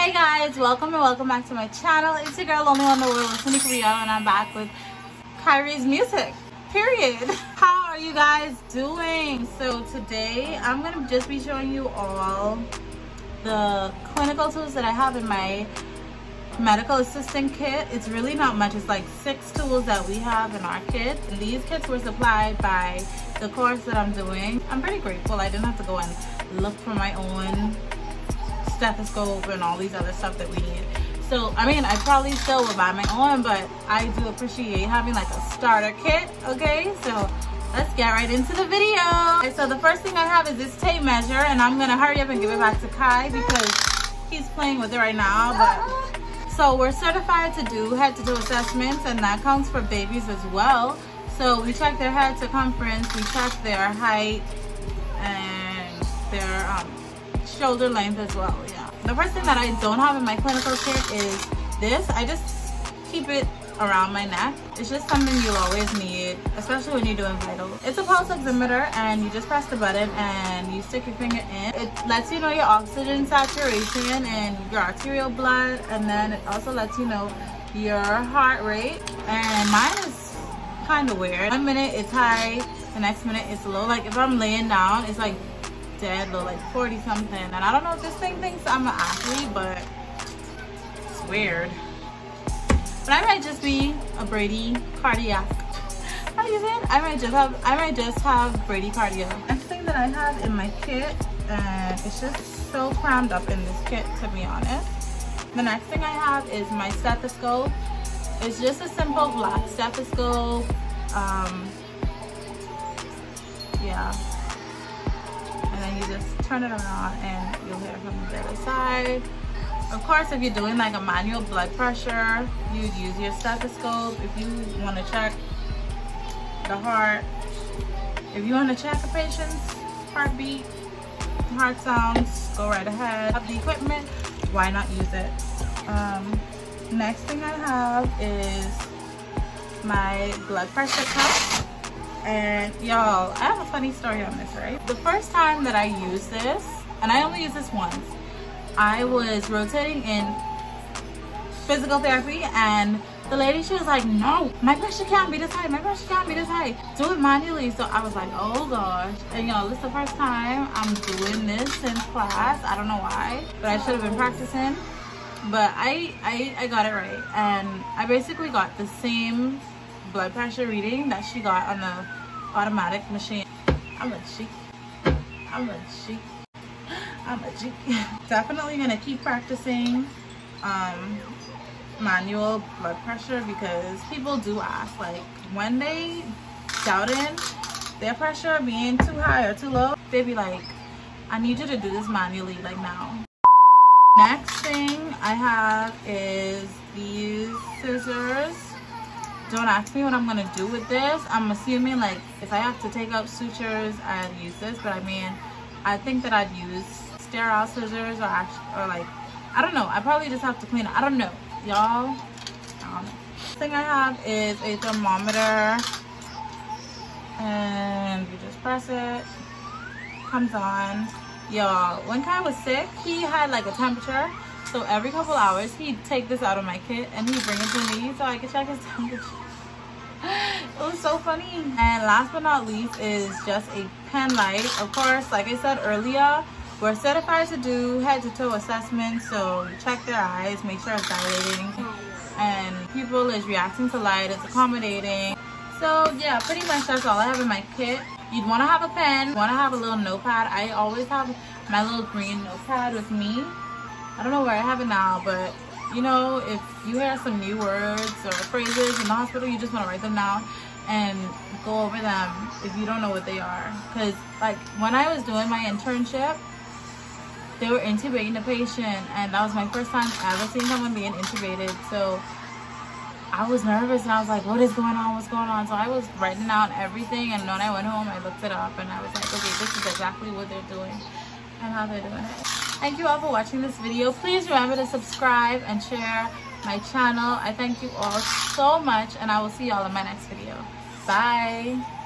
Hey guys, welcome and welcome back to my channel. It's your girl Lonely on the World with Korea and I'm back with Kyrie's music. Period. How are you guys doing? So today I'm gonna just be showing you all the clinical tools that I have in my medical assistant kit. It's really not much. It's like six tools that we have in our kit. These kits were supplied by the course that I'm doing. I'm pretty grateful. I didn't have to go and look for my own stethoscope and all these other stuff that we need. So, I mean, I probably still would buy my own, but I do appreciate having like a starter kit, okay? So, let's get right into the video. Okay, so the first thing I have is this tape measure, and I'm gonna hurry up and give it back to Kai because he's playing with it right now, but so we're certified to do head-to-toe assessments and that counts for babies as well. So we check their head circumference, we check their height and their um, shoulder length as well, yeah. The first thing that I don't have in my clinical kit is this. I just keep it around my neck. It's just something you'll always need, especially when you're doing vital. It's a pulse oximeter and you just press the button and you stick your finger in. It lets you know your oxygen saturation and your arterial blood and then it also lets you know your heart rate and mine is kind of weird. One minute it's high, the next minute it's low. Like if I'm laying down, it's like dead low, like 40 something. And I don't know if this thing thinks I'm an athlete, but it's weird. But I might just be a Brady cardiac. How do you say it? I might just have I might just have bradycardia. Next thing that I have in my kit, and it's just so crammed up in this kit to be honest. The next thing I have is my stethoscope. It's just a simple black stethoscope. Um, yeah. And then you just turn it around and you'll hear from the other side. Of course, if you're doing like a manual blood pressure, you'd use your stethoscope. If you want to check the heart, if you want to check a patient's heartbeat, heart sounds, go right ahead. Have the equipment, why not use it? Um, next thing I have is my blood pressure cup. And y'all, I have a funny story on this, right? The first time that I used this, and I only used this once, I was rotating in physical therapy and the lady, she was like, no, my pressure can't be this high. My pressure can't be this high. Do it manually. So I was like, oh gosh. And y'all, this is the first time I'm doing this since class. I don't know why, but I should have been practicing. But I, I, I got it right. And I basically got the same blood pressure reading that she got on the automatic machine. I'm a cheek. I'm a cheek. I'm a G. Definitely gonna keep practicing um, manual blood pressure because people do ask like when they doubting their pressure being too high or too low, they'd be like, I need you to do this manually like now. Next thing I have is these scissors. Don't ask me what I'm gonna do with this. I'm assuming like if I have to take out sutures, I'd use this, but I mean, I think that I'd use sterile scissors or, or like, I don't know. I probably just have to clean it. I don't know. Y'all, um, thing I have is a thermometer and you just press it, comes on. Y'all, when Kai was sick, he had like a temperature. So every couple hours, he'd take this out of my kit and he'd bring it to me so I could check his temperature. it was so funny. And last but not least is just a pen light. Of course, like I said earlier, we're certified to do head-to-toe assessments, so check their eyes, make sure it's dilating, and pupil is reacting to light, it's accommodating. So yeah, pretty much that's all I have in my kit. You'd want to have a pen, want to have a little notepad. I always have my little green notepad with me. I don't know where I have it now, but you know, if you hear some new words or phrases in the hospital, you just want to write them down and go over them if you don't know what they are. Because like when I was doing my internship, they were intubating the patient and that was my first time ever seeing someone being intubated. So I was nervous and I was like what is going on? What's going on? So I was writing down everything and when I went home I looked it up and I was like okay this is exactly what they're doing and how they're doing it thank you all for watching this video. Please remember to subscribe and share my channel. I thank you all so much and I will see y'all in my next video. Bye